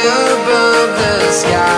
above the sky.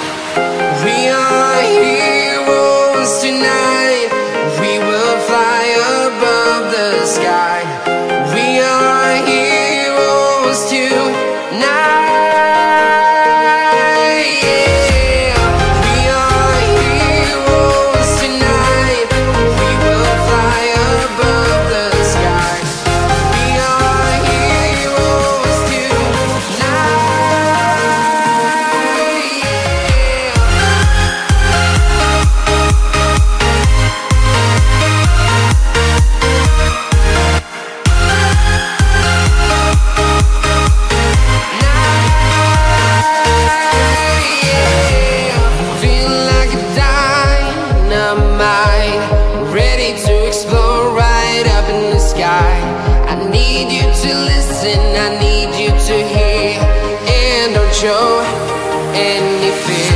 anything